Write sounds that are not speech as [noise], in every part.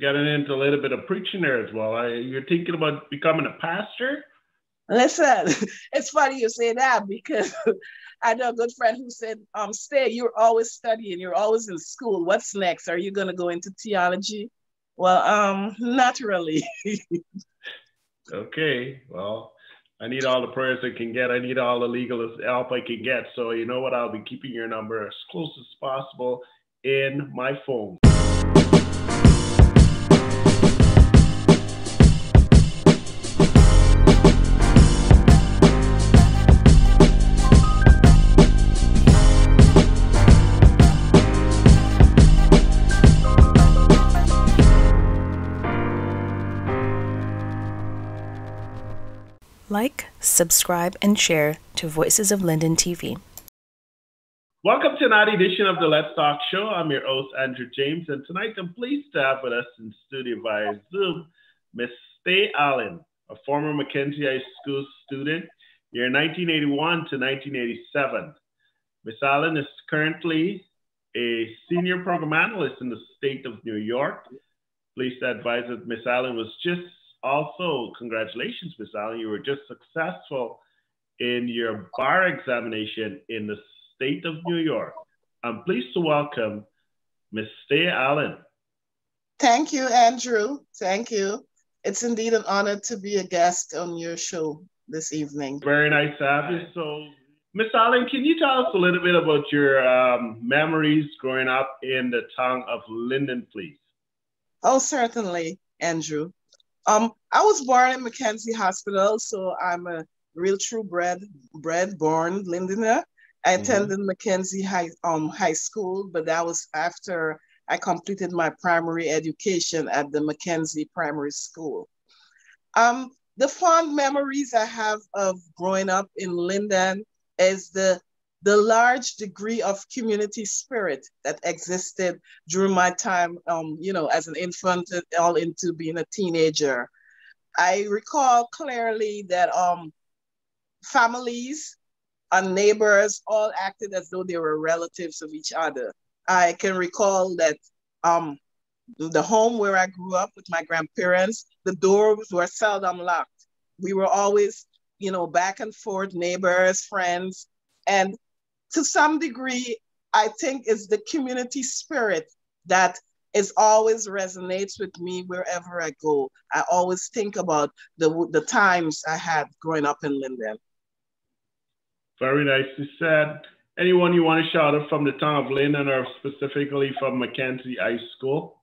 getting into a little bit of preaching there as well. I, you're thinking about becoming a pastor? Listen, [laughs] it's funny you say that because [laughs] I know a good friend who said, um, stay, you're always studying, you're always in school. What's next? Are you gonna go into theology? Well, um, not really. [laughs] okay. Well, I need all the prayers I can get. I need all the legal help I can get. So you know what? I'll be keeping your number as close as possible in my phone. Subscribe, and share to Voices of Linden TV. Welcome to another edition of the Let's Talk Show. I'm your host, Andrew James, and tonight I'm pleased to have with us in studio via Zoom Miss Stay Allen, a former Mackenzie High School student, year 1981 to 1987. Miss Allen is currently a senior program analyst in the state of New York. Please advise that Miss Allen was just also, congratulations, Miss Allen. You were just successful in your bar examination in the state of New York. I'm pleased to welcome Miss Stay Allen. Thank you, Andrew. Thank you. It's indeed an honor to be a guest on your show this evening. Very nice to have you. So, Miss Allen, can you tell us a little bit about your um, memories growing up in the town of Linden, please? Oh, certainly, Andrew. Um, I was born in Mackenzie Hospital, so I'm a real true bred, bred born Lindener. I mm-hmm. attended Mackenzie High um high school, but that was after I completed my primary education at the Mackenzie Primary School. Um, the fond memories I have of growing up in Linden is the the large degree of community spirit that existed during my time, um, you know, as an infant, and all into being a teenager. I recall clearly that um, families and neighbors all acted as though they were relatives of each other. I can recall that um, the home where I grew up with my grandparents, the doors were seldom locked. We were always, you know, back and forth, neighbors, friends, and to some degree, I think it's the community spirit that is always resonates with me wherever I go. I always think about the the times I had growing up in Linden. Very nicely said. Anyone you want to shout out from the town of Linden or specifically from Mackenzie High School?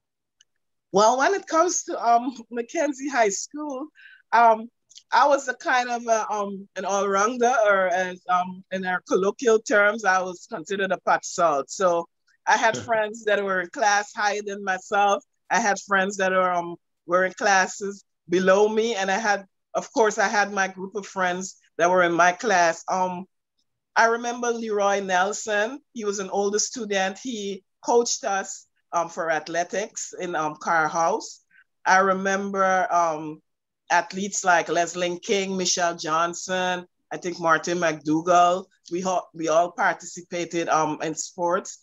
Well, when it comes to um, Mackenzie High School, um, I was a kind of a, um, an all-rounder, or as um, in our colloquial terms, I was considered a pot salt. So I had friends that were in class higher than myself. I had friends that were um, were in classes below me, and I had, of course, I had my group of friends that were in my class. Um, I remember Leroy Nelson. He was an older student. He coached us um, for athletics in um, Carr House. I remember um, athletes like Leslie King, Michelle Johnson, I think Martin McDougall. We all, we all participated um, in sports.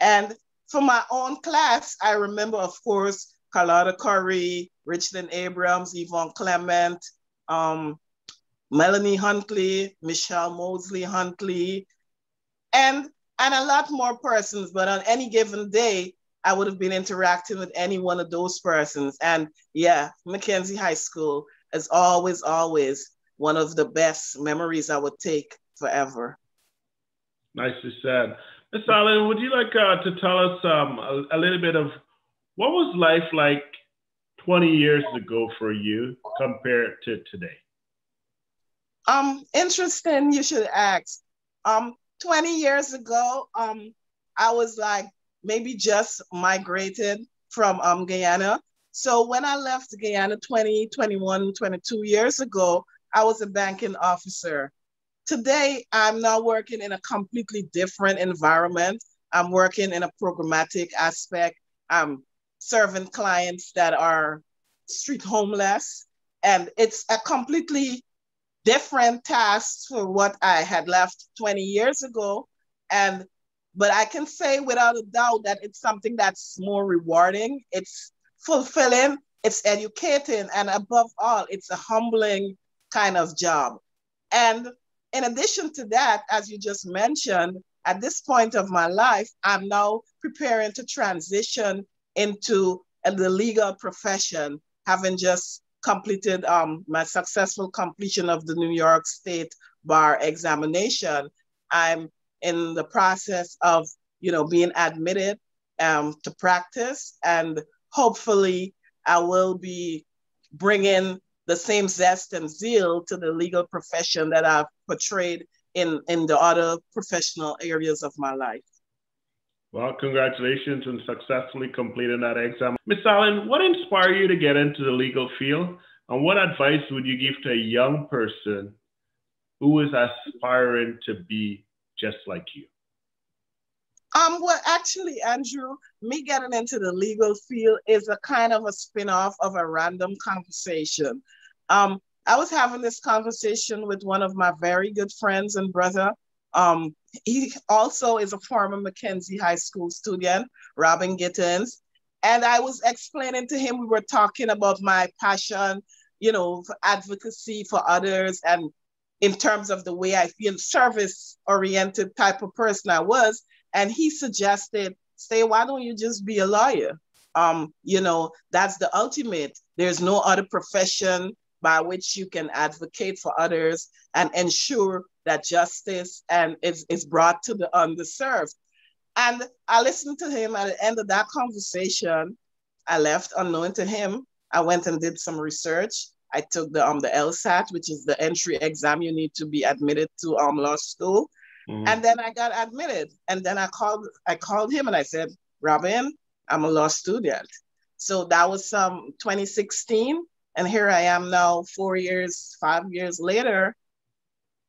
And for my own class, I remember, of course, Carlotta Curry, Richland Abrams, Yvonne Clement, um, Melanie Huntley, Michelle Mosley Huntley, and and a lot more persons. But on any given day, I would have been interacting with any one of those persons. And yeah, Mackenzie High School is always, always one of the best memories I would take forever. Nicely said. Miss Allen, would you like uh, to tell us um, a, a, little bit of what was life like 20 years ago for you compared to today? Um, interesting you should ask. Um, 20 years ago, um, I was like maybe just migrated from um, Guyana. So when I left Guyana 20, 21, 22 years ago, I was a banking officer. Today, I'm now working in a completely different environment. I'm working in a programmatic aspect. I'm serving clients that are street homeless. And it's a completely different task for what I had left 20 years ago. And but I can say without a doubt that it's something that's more rewarding. It's fulfilling, it's educating, and above all, it's a humbling kind of job. And in addition to that, as you just mentioned, at this point of my life, I'm now preparing to transition into the legal profession, having just completed um, my successful completion of the New York State Bar examination. I'm in the process of, you know, being admitted um, to practice, and hopefully, I will be bringing the same zest and zeal to the legal profession that I've portrayed in, in the other professional areas of my life. Well, congratulations on successfully completing that exam. Ms. Allen, what inspired you to get into the legal field? And what advice would you give to a young person who is aspiring to be just like you? Um, well, actually, Andrew, me getting into the legal field is a kind of a spin-off of a random conversation. Um, I was having this conversation with one of my very good friends and brother. Um, he also is a former Mackenzie High School student, Robin Gittens. And I was explaining to him, we were talking about my passion, you know, for advocacy for others and in terms of the way I feel service oriented type of person I was. And he suggested, say, why don't you just be a lawyer? Um, you know, that's the ultimate. There's no other profession by which you can advocate for others and ensure that justice and is, is brought to the underserved. And I listened to him at the end of that conversation. I left unknown to him. I went and did some research. I took the um the LSAT, which is the entry exam you need to be admitted to um law school. Mm-hmm. And then I got admitted. And then I called I called him and I said, Robin, I'm a law student. So that was um 2016. And here I am now, four years, five years later,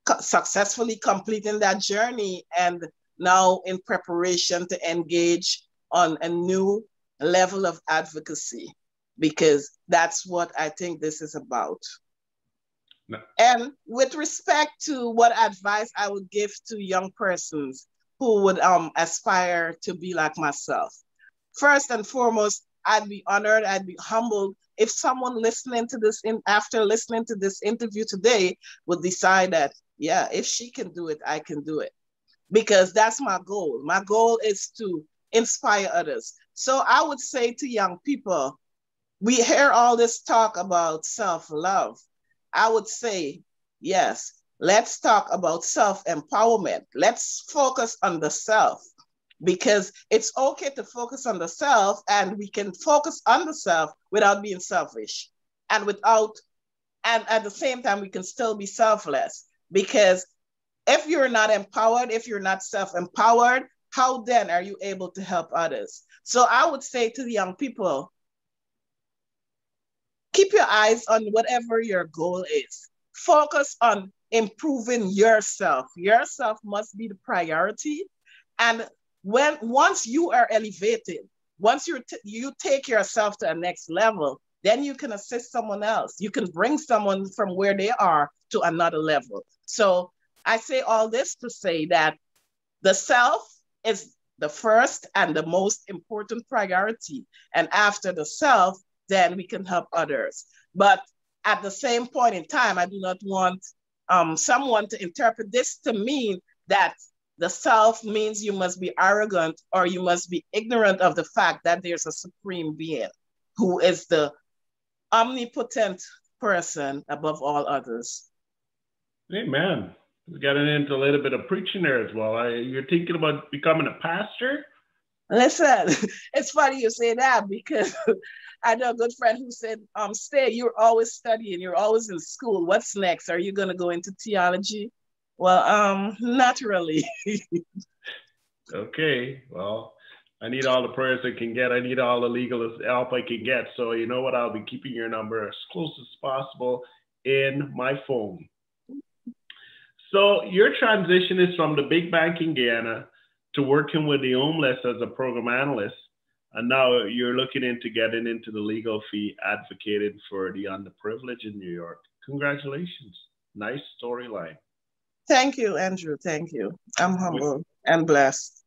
co- successfully completing that journey and now in preparation to engage on a new level of advocacy because that's what I think this is about. No. And with respect to what advice I would give to young persons who would um, aspire to be like myself, first and foremost, I'd be honored, I'd be humbled if someone listening to this in after listening to this interview today would decide that yeah if she can do it i can do it because that's my goal my goal is to inspire others so i would say to young people we hear all this talk about self-love. I would say yes let's talk about self-empowerment. Let's focus on the self because it's okay to focus on the self and we can focus on the self without being selfish and without and at the same time we can still be selfless because if you're not empowered if you're not self-empowered how then are you able to help others? So i would say to the young people keep your eyes on whatever your goal is focus on improving yourself yourself must be the priority and when once you are elevated, once you you take yourself to a next level, then you can assist someone else. You can bring someone from where they are to another level. So I say all this to say that the self is the first and the most important priority. And after the self, then we can help others. But at the same point in time, I do not want um, someone to interpret this to mean that the self means you must be arrogant or you must be ignorant of the fact that there's a supreme being who is the omnipotent person above all others. Amen. We're getting into a little bit of preaching there as well. I, you're thinking about becoming a pastor? Listen, [laughs] it's funny you say that because [laughs] I know a good friend who said, um, stay, you're always studying, you're always in school. What's next? Are you going to go into theology? Well, um, not really. [laughs] okay. Well, I need all the prayers I can get. I need all the legal help I can get. So you know what? I'll be keeping your number as close as possible in my phone. So your transition is from the big bank in Guyana to working with the homeless as a program analyst. And now you're looking into getting into the legal fee advocated for the underprivileged in New York. Congratulations. Nice storyline. Thank you, Andrew. Thank you. I'm humble and blessed.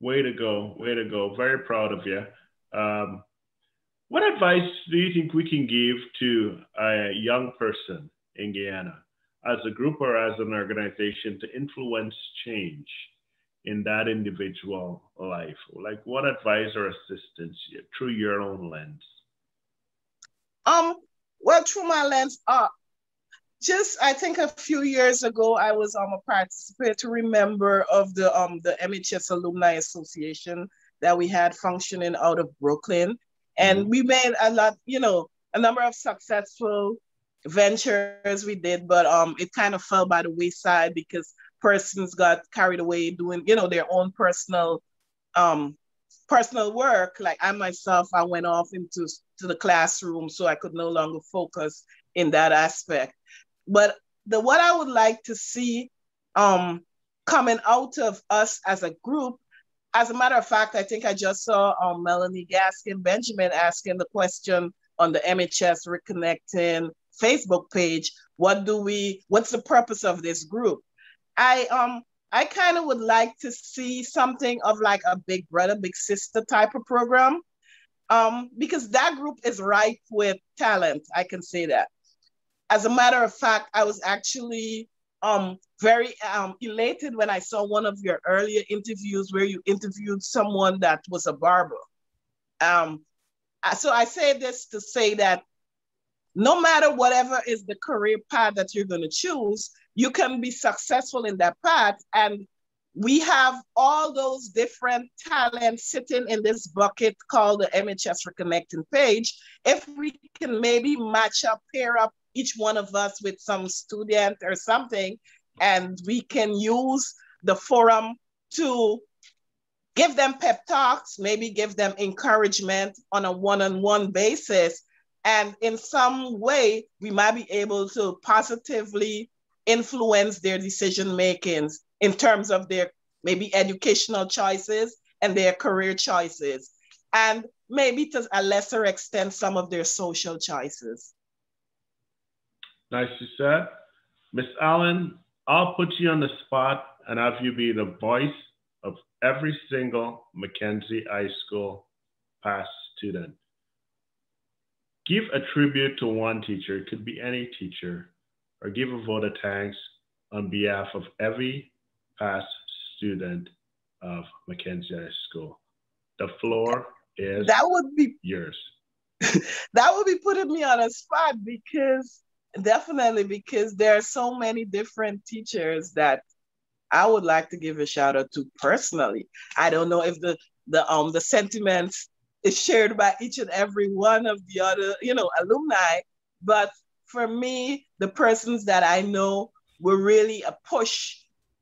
Way to go. Way to go. Very proud of you. Um, What advice do you think we can give to a young person in Guyana as a group or as an organization to influence change in that individual life? Like what advice or assistance through your own lens? Um, well, through my lens, uh, just I think a few years ago I was um, a participatory member of the um the MHS Alumni Association that we had functioning out of Brooklyn and mm-hmm. we made a lot, you know, a number of successful ventures we did, but um, it kind of fell by the wayside because persons got carried away doing, you know, their own personal um personal work. Like I myself, I went off into to the classroom, so I could no longer focus in that aspect. But the what I would like to see um coming out of us as a group as a matter of fact, I think I just saw um, Melanie Gaskin Benjamin asking the question on the MHS Reconnecting Facebook page. What do we? What's the purpose of this group? I um I kind of would like to see something of like a big brother, big sister type of program, um, because that group is ripe with talent. I can say that. As a matter of fact, I was actually um, very um, elated when I saw one of your earlier interviews where you interviewed someone that was a barber. Um, so I say this to say that no matter whatever is the career path that you're going to choose, you can be successful in that path. And we have all those different talents sitting in this bucket called the MHS Reconnecting page. If we can maybe match up, pair up each one of us with some student or something, and we can use the forum to give them pep talks, maybe give them encouragement on a one-on-one basis. And in some way, we might be able to positively influence their decision makings in terms of their maybe educational choices and their career choices, and maybe to a lesser extent, some of their social choices. Nicely said. Miss Allen, I'll put you on the spot and have you be the voice of every single Mackenzie High School past student. Give a tribute to one teacher, it could be any teacher, or give a vote of thanks on behalf of every past student of Mackenzie High School. The floor is that would be yours. [laughs] that would be putting me on a spot because Definitely, because there are so many different teachers that I would like to give a shout out to personally. I don't know if the the um the sentiment is shared by each and every one of the other, you know, alumni, but for me, the persons that I know were really a push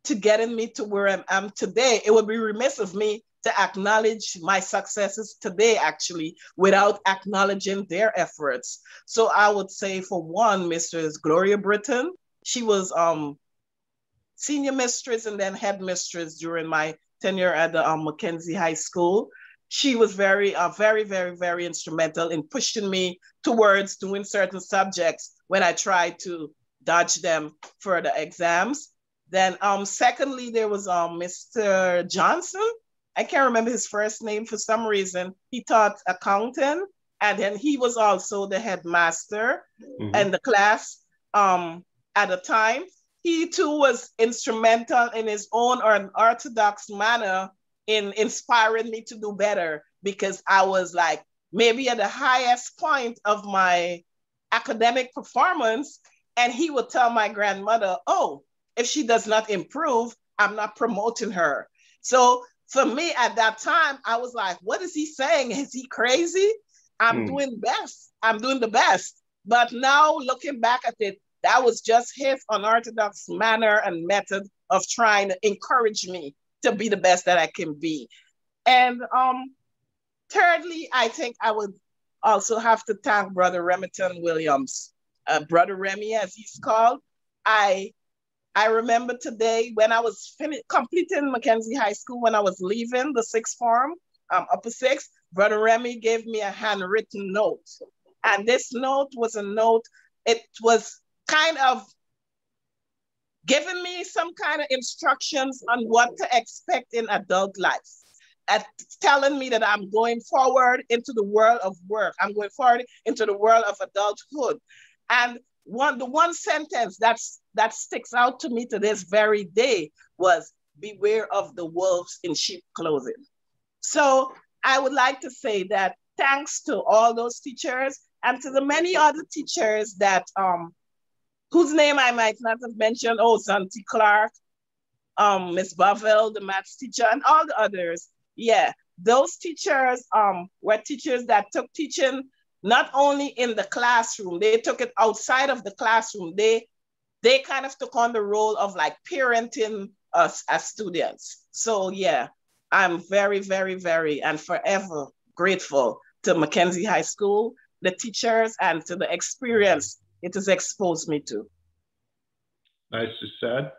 to getting me to where I am today. It would be remiss of me to acknowledge my successes today, actually, without acknowledging their efforts. So I would say, for one, Mrs. Gloria Britton, she was um, senior mistress and then headmistress during my tenure at the um, Mackenzie High School. She was very, uh, very, very, very instrumental in pushing me towards doing certain subjects when I tried to dodge them for the exams. Then, um, secondly, there was um, Mr. Johnson. I can't remember his first name for some reason. He taught accounting, and then he was also the headmaster mm-hmm. in the class um, at the time. He too was instrumental in his own or an orthodox manner in inspiring me to do better because I was like maybe at the highest point of my academic performance. And he would tell my grandmother, Oh, if she does not improve, I'm not promoting her. So for me at that time, I was like, what is he saying? Is he crazy? I'm mm. doing best. I'm doing the best. But now looking back at it, that was just his unorthodox manner and method of trying to encourage me to be the best that I can be. And um, thirdly, I think I would also have to thank Brother Remington Williams, uh, Brother Remy, as he's called. I I remember today when I was fin- completing Mackenzie High School, when I was leaving the sixth form, um, upper sixth, Brother Remy gave me a handwritten note. And this note was a note, it was kind of giving me some kind of instructions on what to expect in adult life. at telling me that I'm going forward into the world of work. I'm going forward into the world of adulthood. And one the one sentence that's that sticks out to me to this very day was beware of the wolves in sheep clothing. So I would like to say that thanks to all those teachers and to the many other teachers that um whose name I might not have mentioned, oh Santi Clark, um, Miss Bavel, the maths teacher, and all the others. Yeah, those teachers um, were teachers that took teaching not only in the classroom, they took it outside of the classroom. They they kind of took on the role of like parenting us as students. So yeah, I'm very, very, very and forever grateful to Mackenzie High School, the teachers, and to the experience it has exposed me to. Nice to said.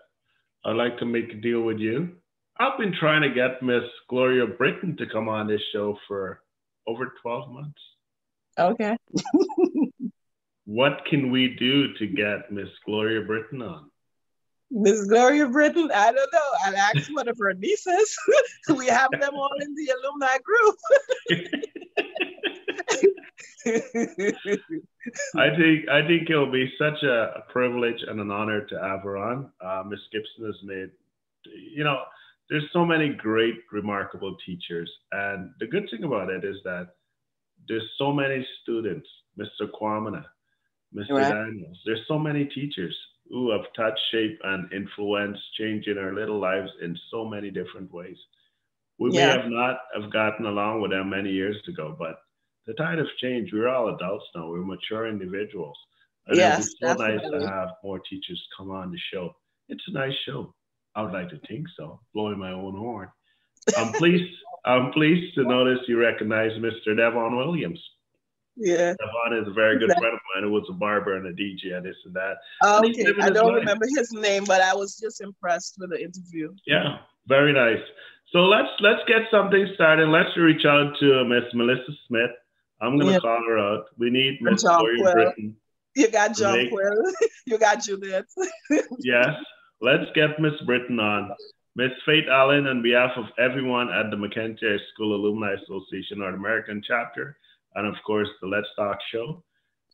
I'd like to make a deal with you. I've been trying to get Miss Gloria Britton to come on this show for over 12 months. Okay. [laughs] what can we do to get Miss Gloria Britton on? Miss Gloria Britton, I don't know. I'll ask one of her nieces. [laughs] we have them all in the alumni group. [laughs] I think I think it'll be such a, privilege and an honor to have her on. Uh, Miss Gibson has made, you know, there's so many great, remarkable teachers, and the good thing about it is that there's so many students. Mr. Kwamina, Mr. Right. Daniels. There's so many teachers who have touched, shaped, and influenced, changing our little lives in so many different ways. We yeah. may have not have gotten along with them many years ago, but the tide has changed. We're all adults now. We're mature individuals. And yes, it's so nice to have more teachers come on the show. It's a nice show. I would like to think so. Blowing my own horn. I'm [laughs] pleased. I'm pleased to notice you recognize Mr. Devon Williams. Yeah. Devon is a very good friend of mine who was a barber and a DJ and this and that. Okay. And I don't life. remember his name, but I was just impressed with the interview. Yeah, very nice. So let's let's get something started. Let's reach out to Miss Melissa Smith. I'm gonna yeah. call her out. We need Miss Gloria Britton. You got John Quill. [laughs] you got Juliet. [laughs] yes. Let's get Miss Britton on. Miss Faith Allen, on behalf of everyone at the Mackenzie School Alumni Association, North American chapter, and of course the Let's Talk show,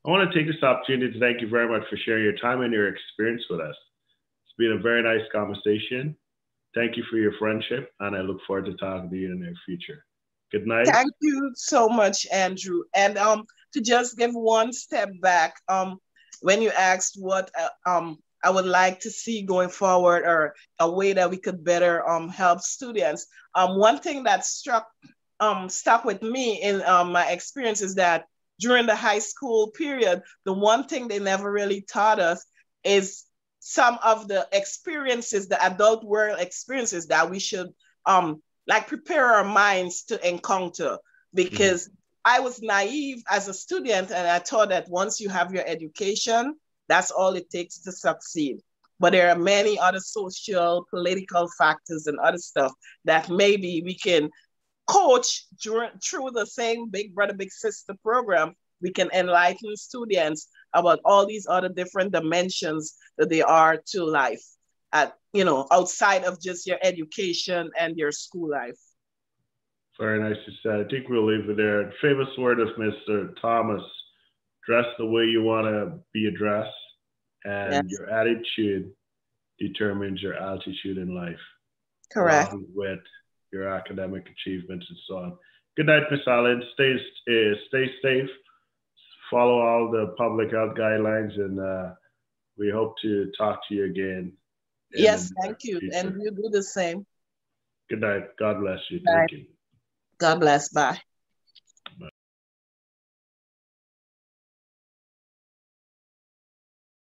I want to take this opportunity to thank you very much for sharing your time and your experience with us. It's been a very nice conversation. Thank you for your friendship, and I look forward to talking to you in the near future. Good night. Thank you so much, Andrew. And um, to just give one step back, um, when you asked what uh, um, I would like to see going forward or a way that we could better um, help students. Um, one thing that struck um, stuck with me in um, my experience is that during the high school period, the one thing they never really taught us is some of the experiences, the adult world experiences that we should um, like prepare our minds to encounter because mm-hmm. I was naive as a student and I thought that once you have your education, that's all it takes to succeed. But there are many other social, political factors and other stuff that maybe we can coach during, through the same Big Brother, Big Sister program. We can enlighten students about all these other different dimensions that they are to life at, you know, outside of just your education and your school life. Very nice to say. I think we'll leave it there. Famous word of Mr. Thomas dress the way you want to be addressed, and yes. your attitude determines your altitude in life. Correct. With your academic achievements and so on. Good night, Miss Allen. Stay uh, stay safe. Follow all the public health guidelines, and uh, we hope to talk to you again. Yes, thank you, future. and you do the same. Good night. God bless you. Thank you. God bless. Bye.